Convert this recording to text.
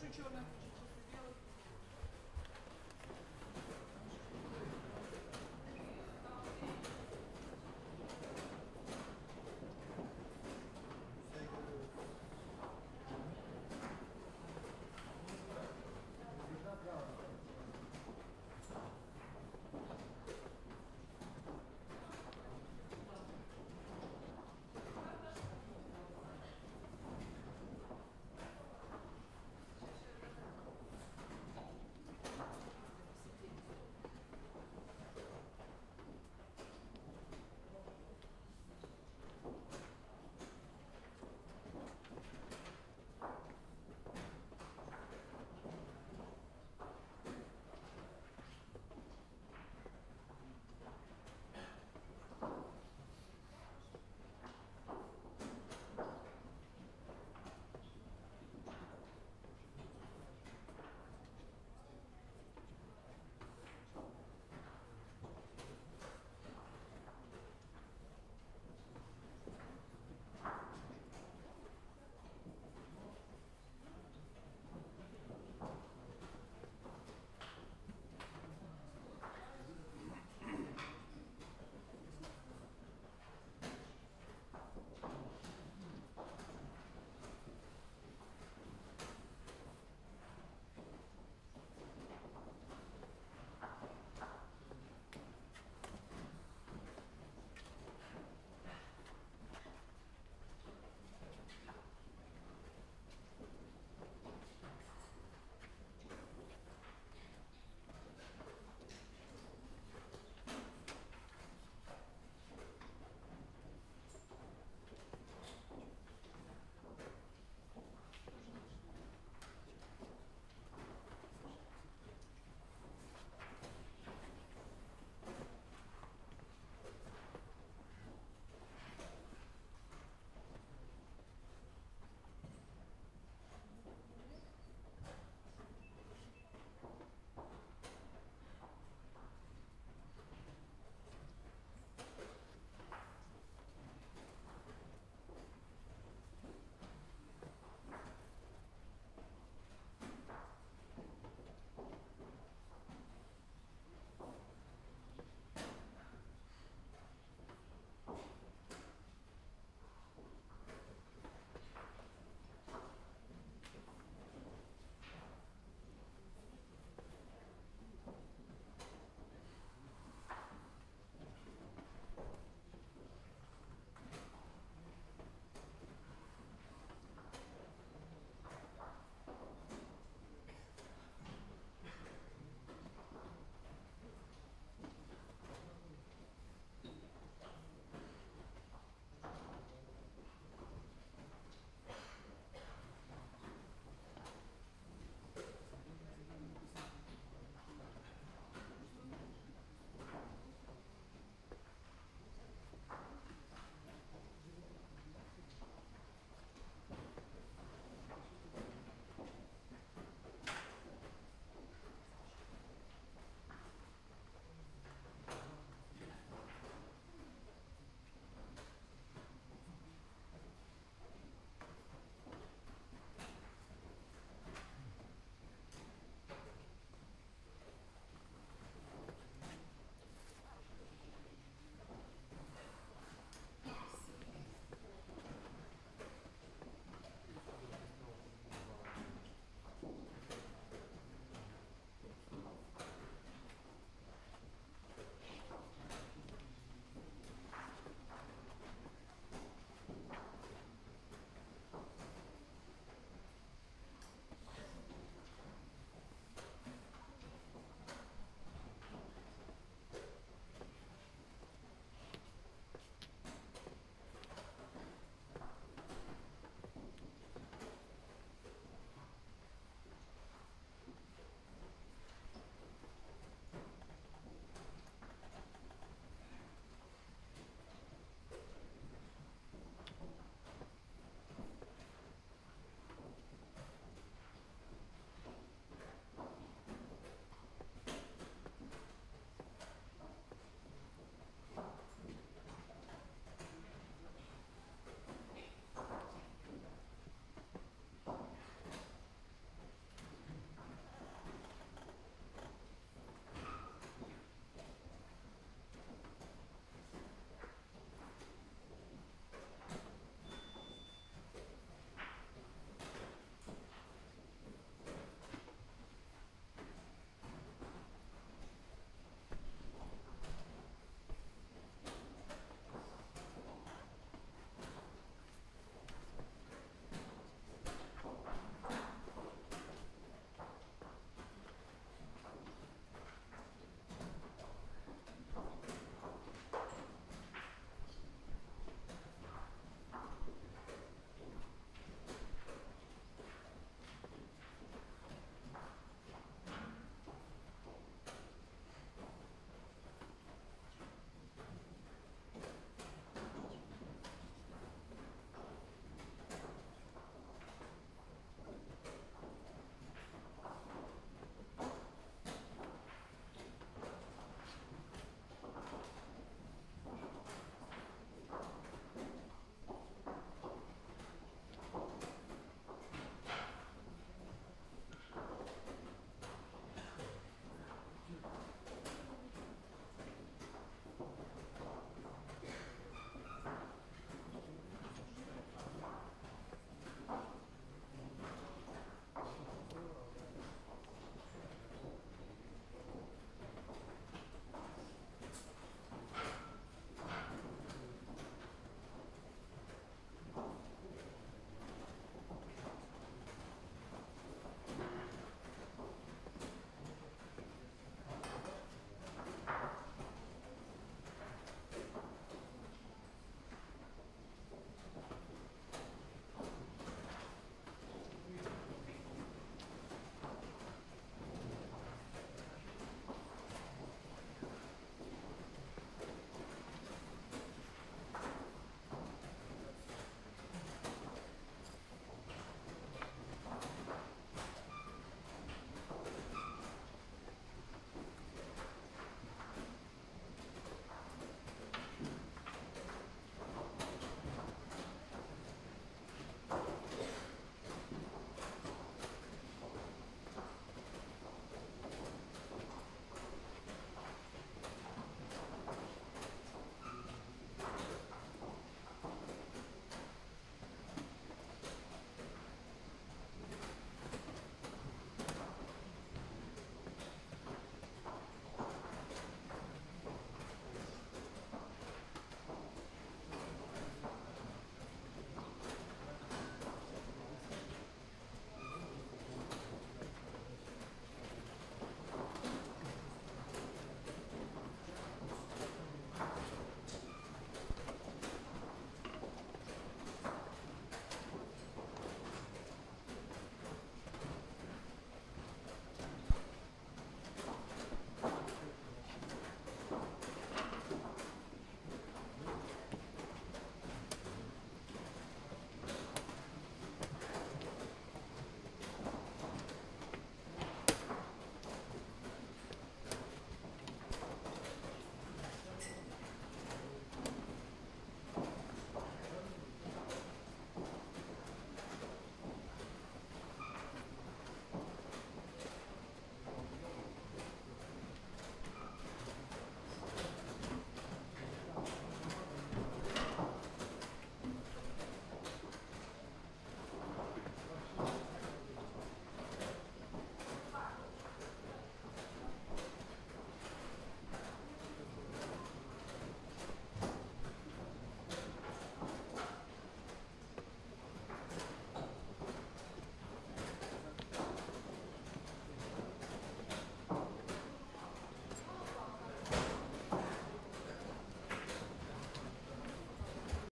Suçuyorlar.